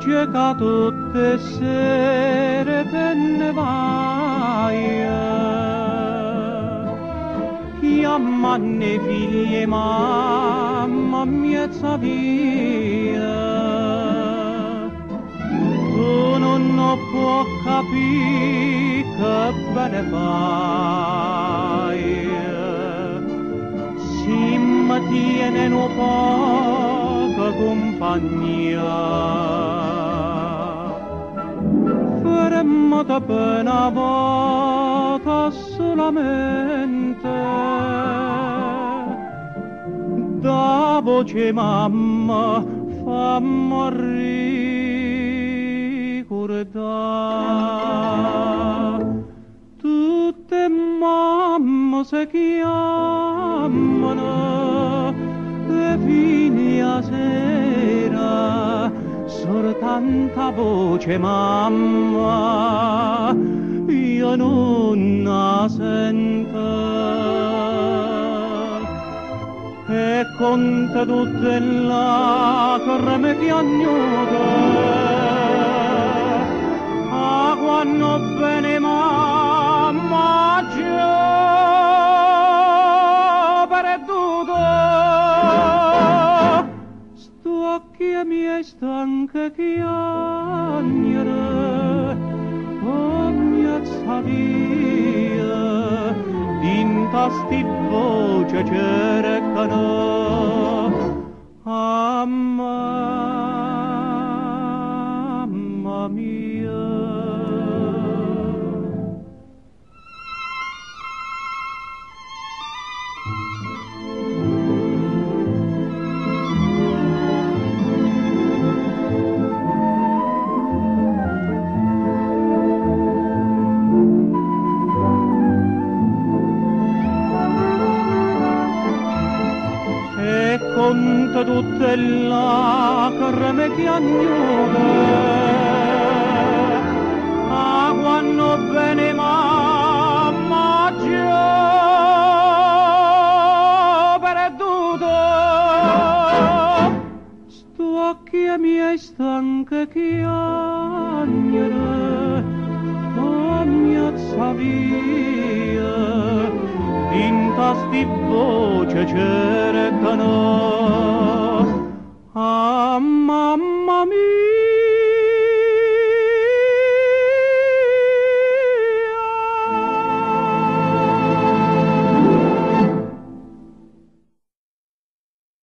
cerca tutte sere te ne vai chiamane figlie mamma miezza via tu non può capire che bene fai. Si mi tiene un poco compagnia. Fermo da pena volta solamente da voce mamma fa ricordare tutte mamme si chiamano e fine a sera solo tanta voce mamma. Io non la e conta tutte lacrime piagnute a quando bene mamma già perduto sto occhi miei stanche chiagnere mia savia intasti voce cercano a mamma mia tutte lacrime chiagnute a quando bene mamma già perduto sto occhi e miei stanche chiagnere oh mia savia fasti voce cercano. Ah, mamma